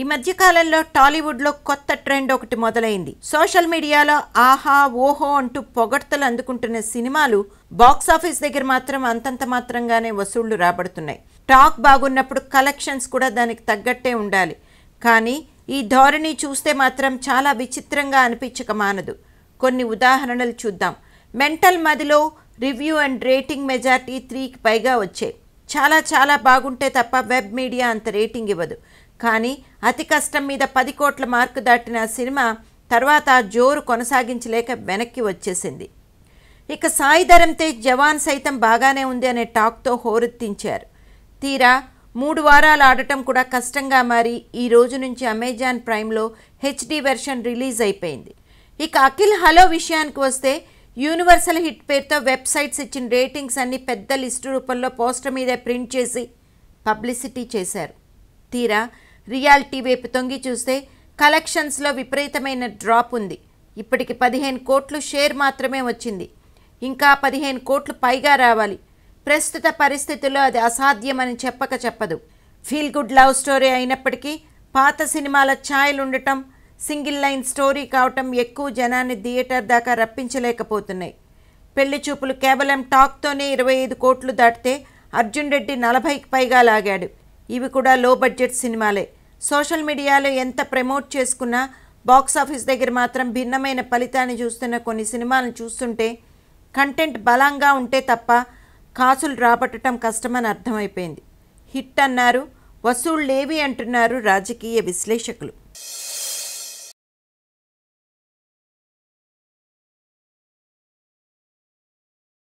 ఈ మధ్యకాలంలో టాలీవుడ్లో కొత్త ట్రెండ్ ఒకటి మొదలైంది. సోషల్ మీడియాలో ఆహా ఓహో అంటూ పొగడ్తలు అందుకుంటున్న సినిమాలు బాక్సాఫీస్ దగ్గర మాత్రం అంతంత మాత్రంగానే వసూళ్ళు రాబడుతున్నాయి. టాక్ బాగున్నప్పుడు కలెక్షన్స్ కూడా దానికి తగ్గట్టే ఉండాలి. కానీ ఈ ధోరణి చూస్తే మాత్రం చాలా విచిత్రంగా అనిపించక మానదు. కొన్ని ఉదాహరణలు చూద్దాం. మెంటల్ మదిలో రివ్యూ అండ్ రేటింగ్ మెజార్టీ త్రీకి పైగా వచ్చాయి. చాలా చాలా బాగుంటే తప్ప వెబ్ మీడియా అంత రేటింగ్ ఇవ్వదు. కానీ అతి కష్టం మీద పది కోట్ల మార్కు దాటిన సినిమా తర్వాత జోరు కొనసాగించలేక వెనక్కి వచ్చేసింది. ఇక సాయిధరం తేజ్ జవాన్ సైతం బాగానే ఉంది అనే టాక్తో హోరెత్తించారు. తీరా మూడు వారాలు ఆడటం కూడా కష్టంగా మారి ఈ రోజు నుంచి అమెజాన్ ప్రైమ్లో హెచ్డి వెర్షన్ రిలీజ్ అయిపోయింది. ఇక అఖిల్ హలో విషయానికి వస్తే యూనివర్సల్ హిట్ పేరుతో వెబ్సైట్స్ ఇచ్చిన రేటింగ్స్ అన్ని పెద్ద లిస్టు రూపంలో పోస్టర్ మీద ప్రింట్ చేసి పబ్లిసిటీ చేశారు. తీరా రియాలిటీ వైపు తొంగి చూస్తే కలెక్షన్స్లో విపరీతమైన డ్రాప్ ఉంది. ఇప్పటికి పదిహేను కోట్లు షేర్ మాత్రమే వచ్చింది. ఇంకా పదిహేను కోట్లు పైగా రావాలి. ప్రస్తుత పరిస్థితుల్లో అది అసాధ్యమని చెప్పక చెప్పదు. ఫీల్ గుడ్ లవ్ స్టోరీ అయినప్పటికీ పాత సినిమాల ఛాయలు ఉండటం సింగిల్ లైన్ స్టోరీ కావటం ఎక్కువ జనాన్ని థియేటర్ దాకా రప్పించలేకపోతున్నాయి. పెళ్ళి చూపులు కేవలం టాక్తోనే ఇరవై ఐదు కోట్లు దాటితే అర్జున్ రెడ్డి నలభైకి పైగా లాగాడు. ఇవి కూడా లో బడ్జెట్ సినిమాలే. సోషల్ మీడియాలో ఎంత ప్రమోట్ చేసుకున్నా బాక్స్ ఆఫీస్ దగ్గర మాత్రం భిన్నమైన ఫలితాన్ని చూస్తున్న కొన్ని సినిమాలను చూస్తుంటే కంటెంట్ బలంగా ఉంటే తప్ప కాసులు రాబట్టడం కష్టమని అర్థమైపోయింది. హిట్ అన్నారు వసూళ్ళు లేవి అంటున్నారు రాజకీయ విశ్లేషకులు.